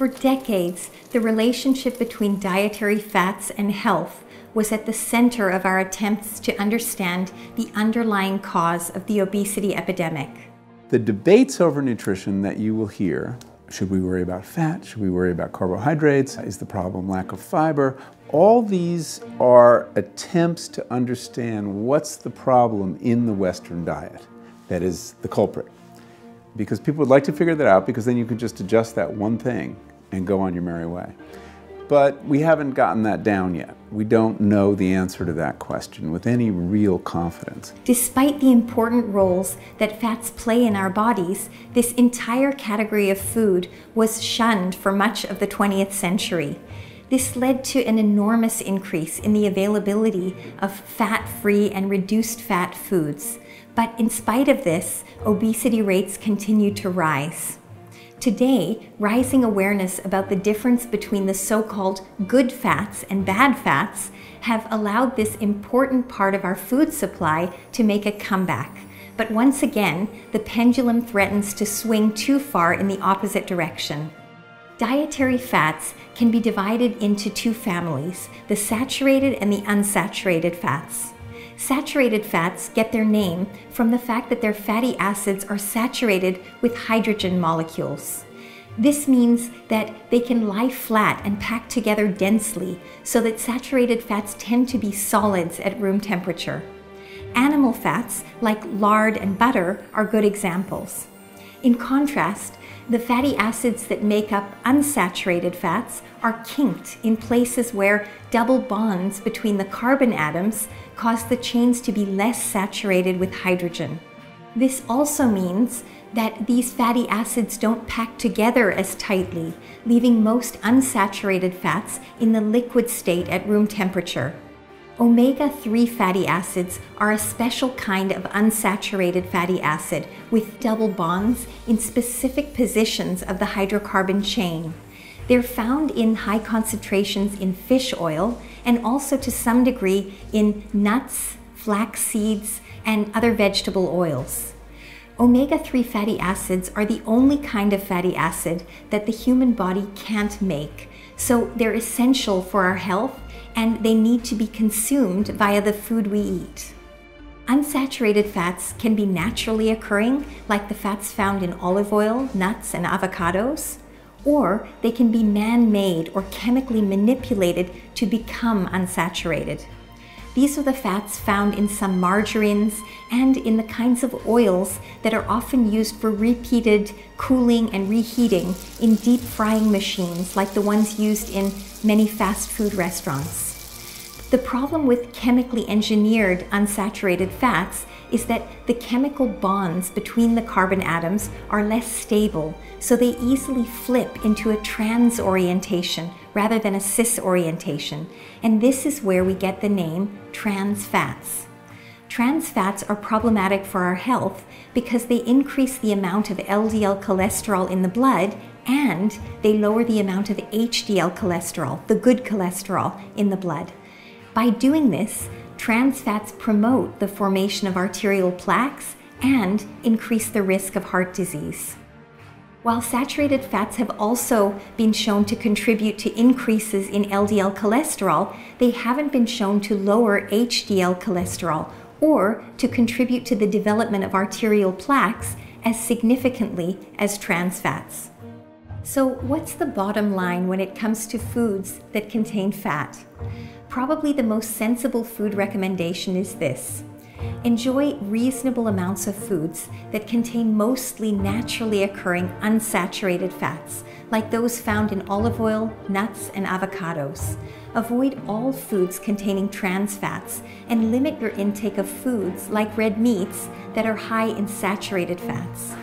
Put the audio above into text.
For decades, the relationship between dietary fats and health was at the center of our attempts to understand the underlying cause of the obesity epidemic. The debates over nutrition that you will hear should we worry about fat? Should we worry about carbohydrates? Is the problem lack of fiber? All these are attempts to understand what's the problem in the Western diet that is the culprit. Because people would like to figure that out because then you can just adjust that one thing and go on your merry way. But we haven't gotten that down yet. We don't know the answer to that question with any real confidence. Despite the important roles that fats play in our bodies, this entire category of food was shunned for much of the 20th century. This led to an enormous increase in the availability of fat free and reduced fat foods. But in spite of this, obesity rates continue to rise. Today, rising awareness about the difference between the so-called good fats and bad fats have allowed this important part of our food supply to make a comeback. But once again, the pendulum threatens to swing too far in the opposite direction. Dietary fats can be divided into two families, the saturated and the unsaturated fats. Saturated fats get their name from the fact that their fatty acids are saturated with hydrogen molecules. This means that they can lie flat and pack together densely so that saturated fats tend to be solids at room temperature. Animal fats, like lard and butter, are good examples. In contrast, the fatty acids that make up unsaturated fats are kinked in places where double bonds between the carbon atoms cause the chains to be less saturated with hydrogen. This also means that these fatty acids don't pack together as tightly, leaving most unsaturated fats in the liquid state at room temperature. Omega-3 fatty acids are a special kind of unsaturated fatty acid with double bonds in specific positions of the hydrocarbon chain. They're found in high concentrations in fish oil and also to some degree in nuts, flax seeds, and other vegetable oils. Omega-3 fatty acids are the only kind of fatty acid that the human body can't make, so they're essential for our health and they need to be consumed via the food we eat. Unsaturated fats can be naturally occurring, like the fats found in olive oil, nuts, and avocados, or they can be man made or chemically manipulated to become unsaturated. These are the fats found in some margarines and in the kinds of oils that are often used for repeated cooling and reheating in deep frying machines like the ones used in many fast food restaurants. The problem with chemically engineered unsaturated fats is that the chemical bonds between the carbon atoms are less stable, so they easily flip into a trans orientation rather than a cis orientation, and this is where we get the name trans fats. Trans fats are problematic for our health because they increase the amount of LDL cholesterol in the blood and they lower the amount of HDL cholesterol, the good cholesterol, in the blood. By doing this, trans fats promote the formation of arterial plaques and increase the risk of heart disease. While saturated fats have also been shown to contribute to increases in LDL cholesterol, they haven't been shown to lower HDL cholesterol or to contribute to the development of arterial plaques as significantly as trans fats. So, what's the bottom line when it comes to foods that contain fat? Probably the most sensible food recommendation is this. Enjoy reasonable amounts of foods that contain mostly naturally occurring unsaturated fats, like those found in olive oil, nuts, and avocados. Avoid all foods containing trans fats and limit your intake of foods like red meats that are high in saturated fats.